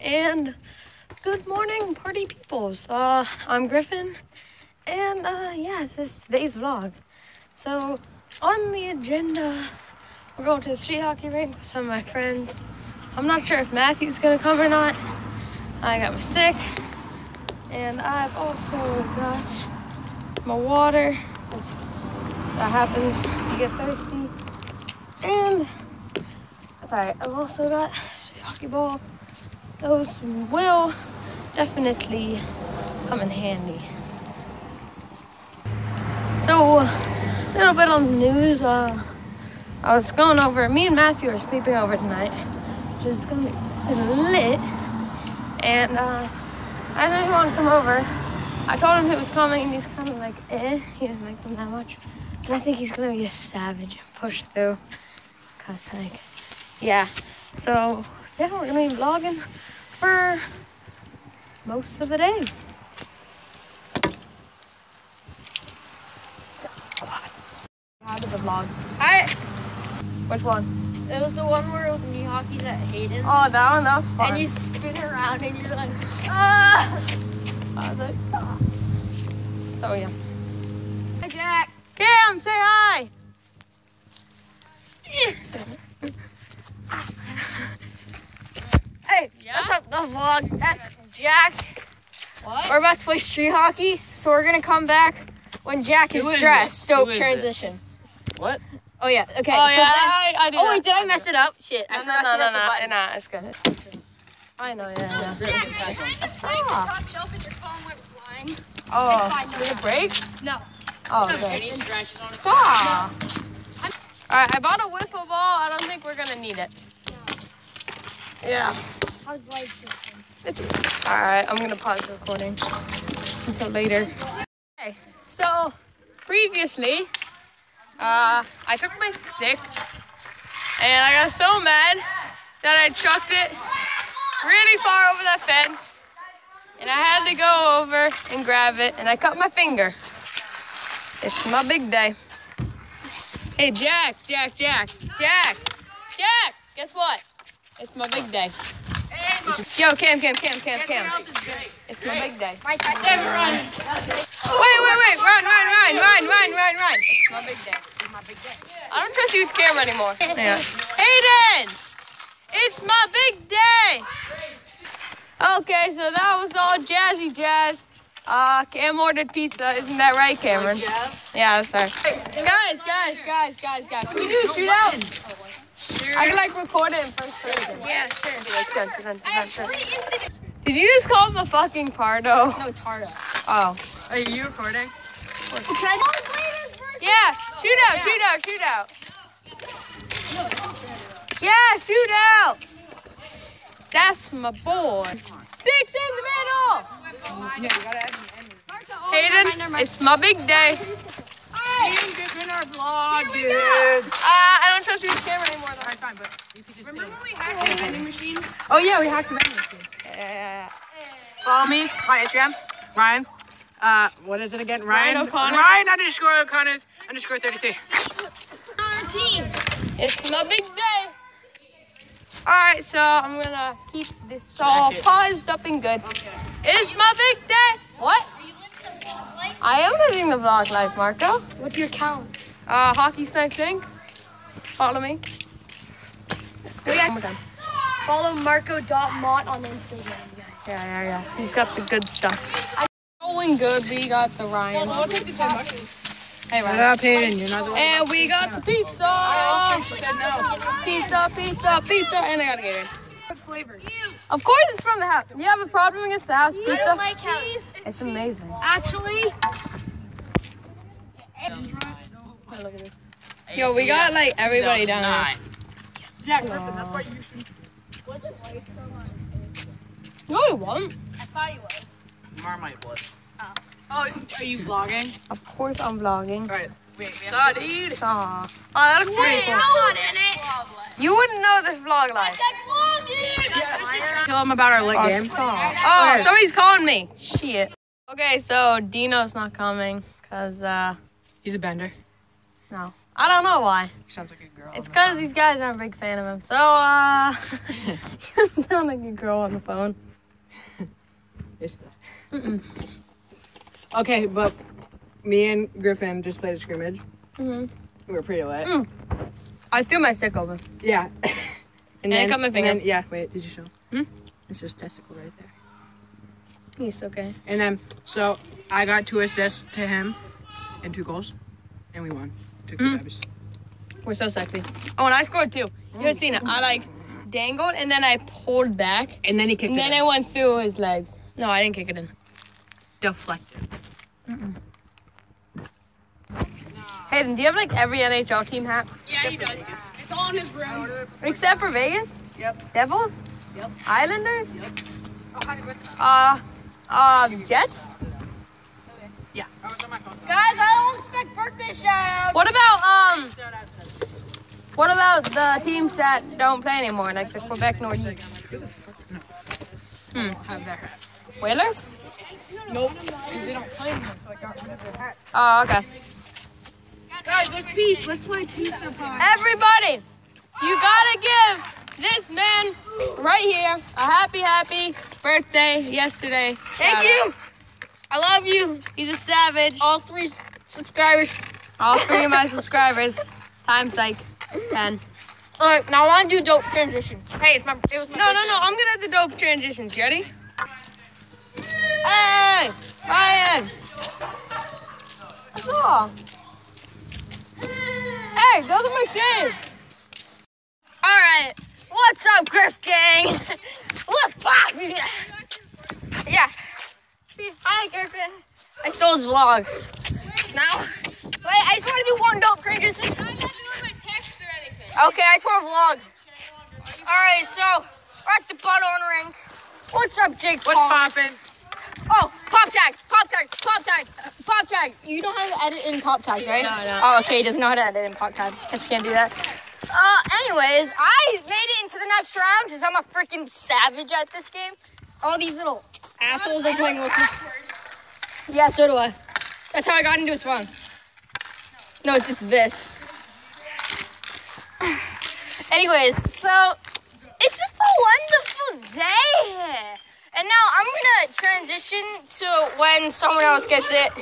And good morning, party peoples. Uh, I'm Griffin, and uh, yeah, this is today's vlog. So, on the agenda, we're going to the street hockey rink with some of my friends. I'm not sure if Matthew's gonna come or not. I got my stick, and I've also got my water. That happens, you get thirsty, and sorry, I've also got hockey ball. Those will definitely come in handy. So, a little bit on the news. Uh, I was going over, me and Matthew are sleeping over tonight, which is going to be lit. And uh, I didn't want to come over. I told him he was coming, and he's kind of like, eh, he doesn't like them that much. And I think he's going to be a savage and push through. Because, like, yeah. So, yeah, we're going to be vlogging for most of the day. Did the vlog? I. Which one? It was the one where it was knee hockey that Hayden. Oh, that one. That was fun. and you spin around and you're like, ah! I was like, ah. So yeah. Hi, Jack. Cam, say hi. hey, Yeah? what's up, the vlog? That's Jack. What? We're about to play street hockey, so we're gonna come back when Jack is Who is dressed. this? Dope Who is transition. What? Oh yeah. Okay. Oh so yeah, then- I, I oh wait, did I mess it up? Shit. No, I no, forgot no, to no, no, it's good. I know. Yeah. yeah. Yeah. I saw. Top shelf and your phone went flying. Oh, did it break? No. Oh, okay. Any scratches on it? Saw. All right, I bought a wiffle ball. I don't think we're gonna need it. Yeah. How's life? It's all right. I'm gonna pause the recording until later. Okay. So previously, uh, I took my stick and I got so mad that I chucked it really far over that fence, and I had to go over and grab it, and I cut my finger. It's my big day. Hey, Jack, Jack, Jack, Jack, Jack. Guess what? It's my big day. Yo, Cam, Cam, Cam, Cam, Cam. It's my big day. My Wait, wait, wait. Run, run, run, run, run, run, run. It's my big day. It's my big day. I don't trust you with camera anymore. Yeah. Hayden! It's my big day! Okay, so that was all jazzy jazz. Uh, Cam ordered pizza. Isn't that right, Cameron? Yeah, that's right. Guys, guys, guys, guys, guys. Can we do a shootout? I can like record it in first person. Yeah, sure. Like, dun, dun, dun, dun, dun. Did you just call him a fucking pardo? No, Tarda. Oh. Are you recording? Can I Yeah, shoot out, shoot out, shoot out. Yeah, shoot out. That's my boy. Six in the middle. Hayden, it's my big day. Our vlog, dude. Uh, I don't trust you with the camera anymore though. Alright, fine, but you could just Remember when we hacked the vending machine? Oh yeah, we hacked the vending machine. Yeah. Follow me, my Instagram, Ryan. Uh, what is it again? Ryan Ryan O'Connor. Ryan underscore O'Connor underscore 33. Our team. It's my big day. All right, so I'm gonna keep this all paused up and good. It's my big day. What? I am living the vlog life, Marco. What's your account? Uh, hockey snipe thing. Follow me. Let's go. yeah. One more time. Follow Marco.mott on Instagram, guys. Yeah, yeah, yeah. He's got the good stuffs. Going good. We got the Ryan. take the 10 bucks. Hey, Ryan. up, Hayden. You're not the one. And we got the pizza. She said no. Pizza, pizza, pizza, and I gotta get it. What flavor? Of course, it's from the house. You have a problem against the house pizza? like how. It's amazing. Actually, Look at this. Yo, we got like everybody down here. Yeah, Griffin, that's why you should. was it Lifestyle on No, it wasn't. I thought he was. Marmite blood. Oh, are you vlogging? Of course, I'm vlogging. Alright, wait. Saw, dude. Aw. Oh, that looks pretty cool. not in it. You wouldn't know this vlog life. That vlog, dude. Tell them about our lit Oh, game. saw. Oh, somebody's calling me. Shit. Okay, so Dino's not coming because uh He's a bender. No. I don't know why. Sounds like a girl. It's because these guys aren't a big fan of him. So, uh, you sound like a girl on the phone. Yes, yes. Mm-mm. Okay, but me and Griffin just played a scrimmage. hmm We were pretty lit. Mm. I threw my stick over. Yeah. And I cut my and finger. then- yeah, wait, did you show? Hmm? It's just testicle right there. He's okay. And then, so I got two assists to him and two goals, and we won. Took the Mm. We're so sexy. Oh, and I scored too. You haven't seen it. I like dangled and then I pulled back And then he kicked and it then in. I went through his legs. No, I didn't kick it in. deflected. Hayden, do you have like every NHL team hat? Yeah, he does. It's all in his room. Except for Vegas? Yep. Devils? Yep. Islanders? Yep. Oh, happy birthday. Uh, uh, Jets? Yeah. I was on my phone. Guys, I don't expect birthday shout outs. What about, um, what about the teams that don't play anymore, like the Quebec Nordiques? Who the fuck? No. Hmm. Have their hat. Whalers? Nope. They don't play anymore, so I got rid of their hat. Oh, okay. Guys, let's peep. Let's play pizza pie. Everybody, you gotta give this man right here a happy, happy birthday yesterday. Thank you. I love you. He's a savage. All three subscribers. All three of my subscribers. Times like 10. All right, now I want to do dope transitions. Hey, it's my. It was my No, no, no. I'm good at the dope transitions. You ready? Hey! Ryan! What's up? Hey, those are my shades. Alright. What's up, Griff Gang? What's pop? Yeah. See, Hi, Griffin. I stole his vlog. Now, wait, I just want to do one dope transition. Okay, I just want to vlog. Alright, so, we're at the button ring. What's up, Jake What's Paulus? poppin'? Oh, pop tag, pop tag, pop tag, pop tag. You know how to edit in pop tags, right? No, no. Oh, okay, he doesn't know how to edit in pop tags. Guess we can't do that. Uh, anyways, I made it into the next round because I'm a freaking savage at this game. All these little assholes are playing with. Yeah, so do I. That's how I got into his phone. No, it's, it's this. Anyways, so it's just a wonderful day. And now I'm gonna transition to when someone else gets it,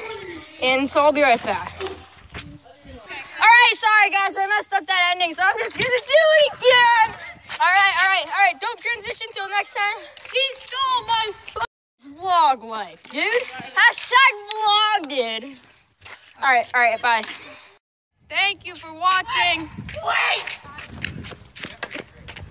and so I'll be right back. Alright, sorry guys, I messed up that ending, so I'm just gonna do it again! Alright, alright, alright, don't transition till next time. He stole my vlog life, dude. Hashtag vlog, dude. Alright, alright, bye. Thank you for watching. Wait!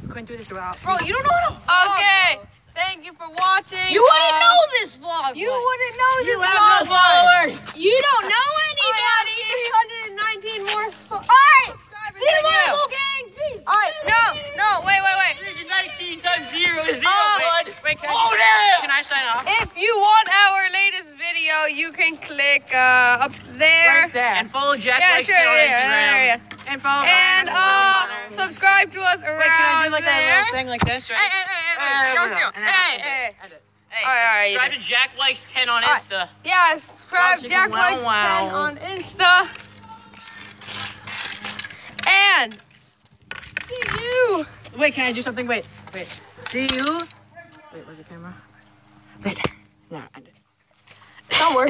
Couldn't do this without. Bro, you don't know how to vlog, Okay, bro. thank you for watching. You wouldn't Uh, know this vlog. You life. wouldn't know this have vlog no followers. You don't know anybody. I have 319 more. All right. See you tomorrow, little gang. Peace. All right. No, no. Wait, wait, wait. 319 times zero is zero, Uh, bud. Wait, can Oh, I, damn! can I sign off? If you want our latest video, you can click uh, up there. Right there. And follow Jack Yeah, Likes sure. Tail on Yeah, Instagram. yeah, yeah. And follow And uh, subscribe to us around Wait, can I do like there. a little thing like this, right? Hey, hey, hey, hey, hey. Don't no, steal. and Hey, hey. Hey, All right, all right, subscribe you to Jack Likes 10 on All right. Insta. Yeah, subscribe Chicken Jack Wow Likes 10 on Insta. And see you. Wait, can I do something? Wait, wait. See you. Wait, where's the camera? Later. No, I did. Don't worry.